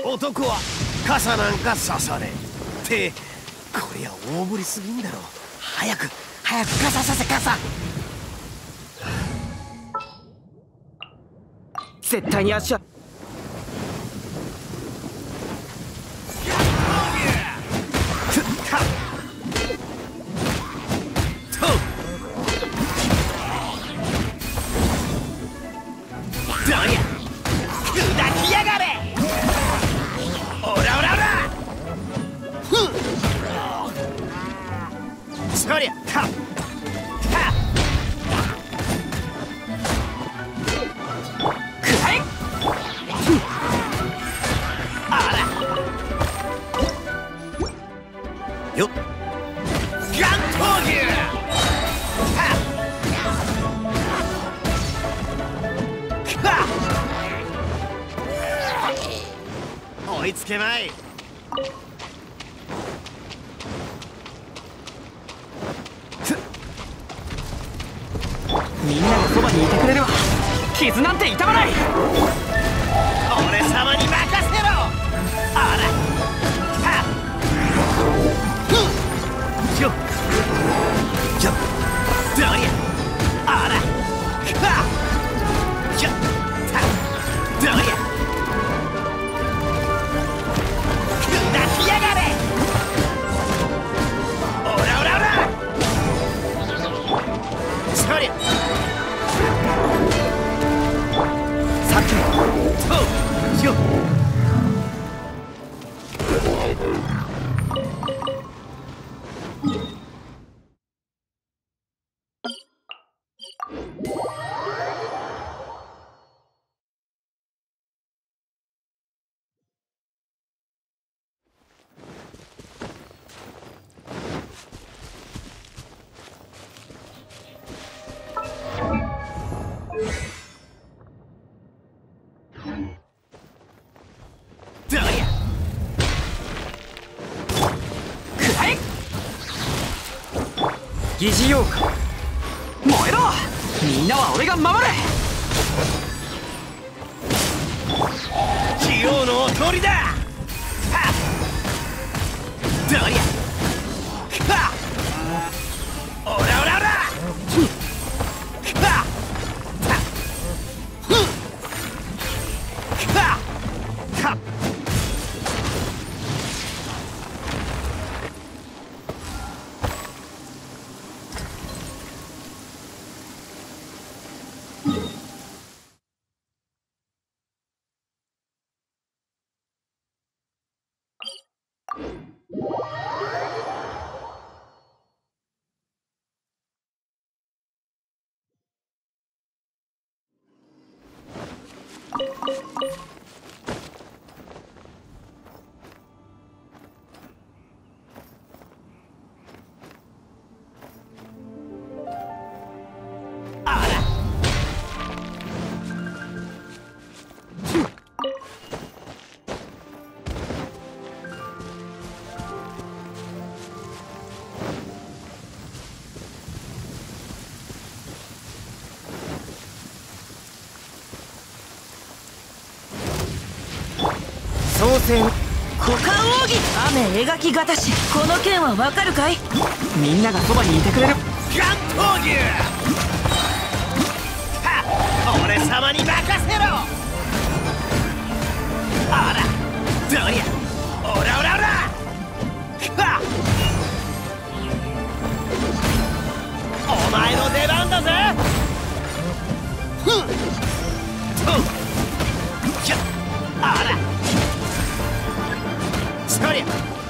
男は傘なんかさされってこりゃ大ぶりすぎんだろ。早く早く傘させ傘。絶対に足は追いつけまい。みんなのそばにいてくれるわ傷なんて傷まない。疑似妖怪。燃えろ！みんなは俺が守れ器用のおとりだ！どりゃ！オ戦。股間奥義。雨描きがたしこの剣はわかるかい？みんながそばにいてくれる。ガン闘牛そり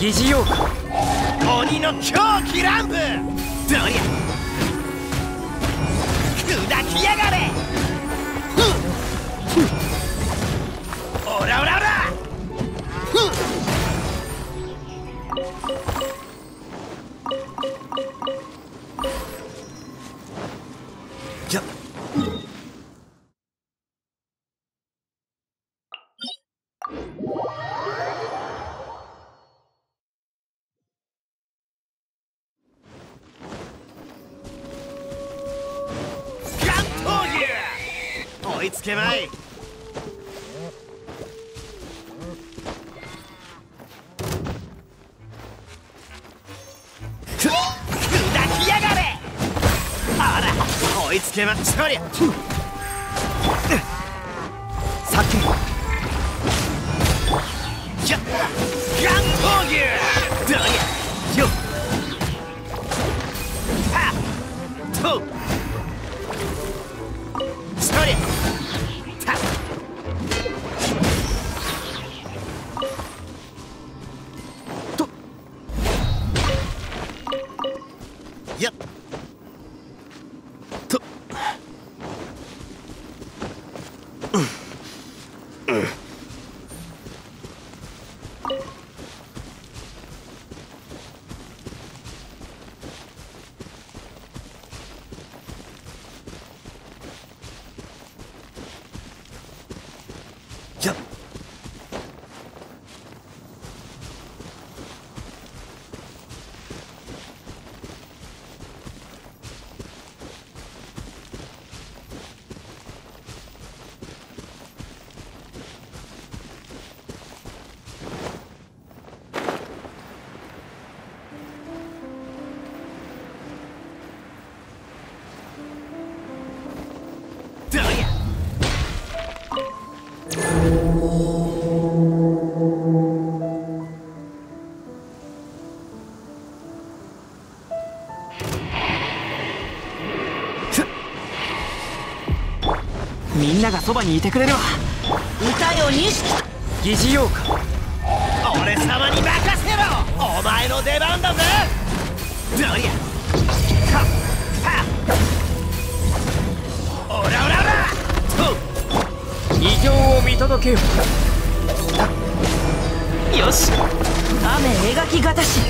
疑似用か鬼の狂気乱舞。どりゃ砕きやがれ。オラオラオラじゃ。いつけまい。く砕きやがれ。あら追いつけまそりゃじみんながそばにいてくれるわ歌よ錦。疑似用か俺様に任せろ。お前の出番だぜ。どりゃ。はっ。はっ。オラオラオラと異常を見届けよ。よし。雨描きがたし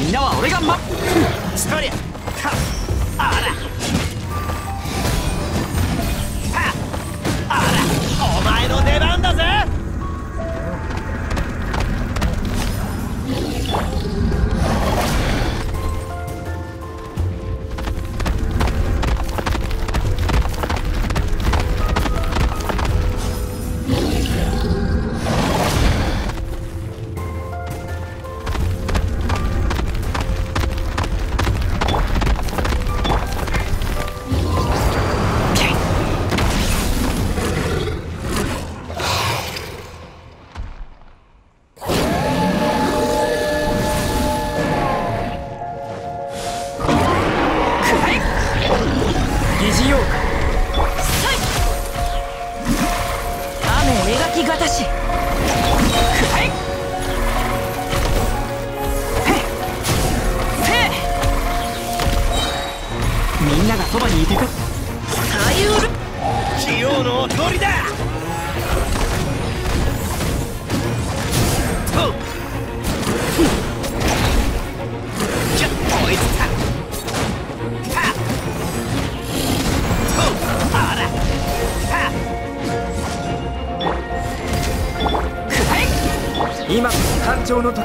みんなは俺がまれそりゃみんながそばにいてく左右る。器用のおりだ。とじゃ追いつか。とあら。はっ。今こそ誕生の時。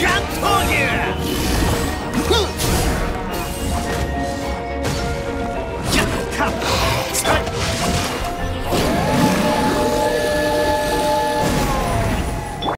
ガン闘牛